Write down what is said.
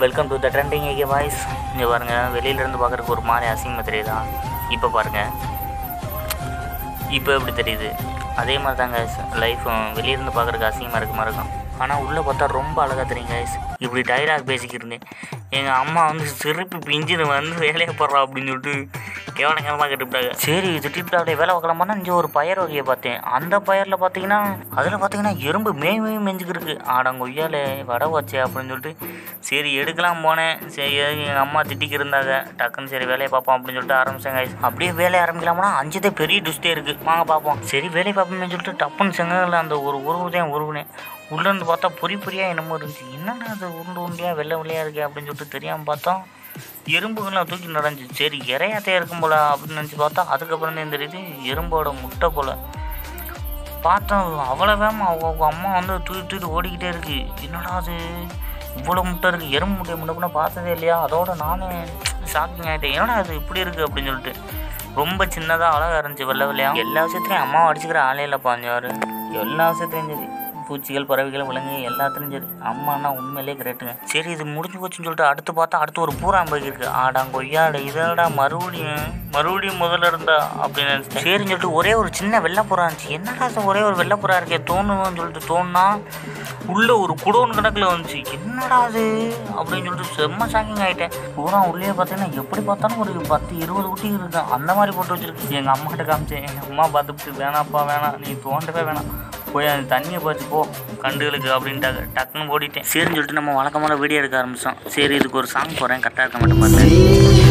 Welcome to the trending AK voice இங்கே பாருங்கள் வெளியிலேருந்து பார்க்குறதுக்கு ஒரு மாதிரி அசிங்கமாக தெரியுதா? இப்போ பாருங்கள் இப்போ எப்படி தெரியுது? அதே மாதிரி தாங்க லைஃப்பும் வெளியிருந்து பார்க்குறதுக்கு அசிங்கமாக இருக்க மாதிரி இருக்கும் ஆனால் உள்ளே பார்த்தா ரொம்ப அழகாக தெரியும் கைஸ் இப்படி டைலாக் பேசிக்கிருந்தேன் எங்கள் அம்மா வந்து சிரிப்பு பிஞ்சுன்னு வந்து வேலையை போடுறா அப்படின்னு சொல்லிட்டு கேவலம் கேவலமாக சரி இது அப்படியே வேலை பார்க்கலாமான்னா இங்கே ஒரு பயர் வகையை பார்த்தேன். அந்த பயிரில் பார்த்தீங்கன்னா அதில் பார்த்தீங்கன்னா எறும்பு மேய் மேய் மெஞ்சுக்கிருக்கு. ஆடங்கொய்யாலே வடை வச்சே அப்படின்னு சொல்லிட்டு சரி எடுக்கலாம் போனேன். சரி எங்கள் அம்மா திட்டிக்கு இருந்தாங்க. டக்குன்னு சரி வேலையை பார்ப்போம் அப்படின்னு சொல்லிட்டு ஆரம்பிச்சாங்க அப்படியே வேலையை ஆரம்பிக்கலாம்னா அஞ்சுதே பெரிய டிஸ்டே இருக்குது வாங்க பார்ப்போம். சரி வேலையை பார்ப்போம்னு சொல்லிட்டு டப்புன்னு செங்கல்ல அந்த ஒரு உருவுதான் உருவினேன் உள்ளேருந்து பார்த்தா பொறி பொறியாக என்னமோ இருந்துச்சு. என்னடா அது உருண்டு உருண்டையாக வெள்ளை வெள்ளையாக இருக்கே அப்படின்னு சொல்லிட்டு தெரியாமல் பார்த்தோம். எறும்புகள்லாம் தூக்கி நடந்துச்சு சரி இறையாத்தையாக இருக்கும் போல அப்படின்னு நினச்சி பார்த்தா அதுக்கப்புறம் தான் தெரியுது எறும்போட முட்டை போல். பார்த்தா அவ்வளோ வேகமாக அவங்க அம்மா வந்து தூக்கி தூக்கி ஓடிக்கிட்டே இருக்கு. என்னடா அது? இவ்வளோ முட்டை இருக்குது எறும்பு முட்டையை முட்டை கூட பார்த்ததே இல்லையா? அதோட நானே ஷாக்கிங் ஆகிட்டேன் என்னடா அது இப்படி இருக்குது அப்படின்னு சொல்லிட்டு. ரொம்ப சின்னதாக அழகாக இருந்துச்சு வெள்ளை வெள்ளையாக எல்லா விஷயத்துலையும் அம்மாவை அடிச்சுக்கிற ஆளே இல்லை எல்லா விஷயத்துலையும் சரி. பூச்சிகள் பறவைகள் விலங்குகள் எல்லாத்துலையும் சரி. அம்மானா உண்மையிலே கிரேட்டுங்க சரி இது முடிஞ்சு போச்சுன்னு சொல்லிட்டு அடுத்து பார்த்தா அடுத்து ஒரு பூராம்பகி இருக்கு. ஆடா கொய்யாட இதடா மறுபடியும் மறுபடியும் முதல்ல இருந்தா அப்படின்னு சரின்னு சொல்லிட்டு ஒரே ஒரு சின்ன வெள்ளைப்புறா இருந்துச்சு. என்னடா ஒரே ஒரு வெள்ளைப்புறா இருக்கே தோணுன்னு சொல்லிட்டு தோணுனா உள்ள ஒரு குடோன் கணக்கில் வந்துச்சு. என்னடா அது அப்படின்னு சொல்லிட்டு செம்ம ஷாக்கிங் ஆகிட்டேன் பூரா உள்ளே பார்த்தீங்கன்னா எப்படி பார்த்தாலும் ஒரு பத்து இருபது குட்டி இருக்கு. அந்த மாதிரி போட்டு வச்சிருக்கு. எங்கள் அம்மாகிட்ட காமிச்சேன். எங்கள் அம்மா பார்த்துட்டு வேணாப்பா வேணாம். நீ தோண்டவே வேணாம். போய் அந்த தண்ணியை பார்த்து போ கண்டுகளுக்கு அப்படின்ட்டாங்க டக்குன்னு ஓடிட்டேன். சரின்னு சொல்லிட்டு நம்ம வழக்கமான வீடியோ எடுக்க ஆரம்பித்தோம் சரி இதுக்கு ஒரு சாங் போகிறேன் கரெக்டாக இருக்க மாட்டேன்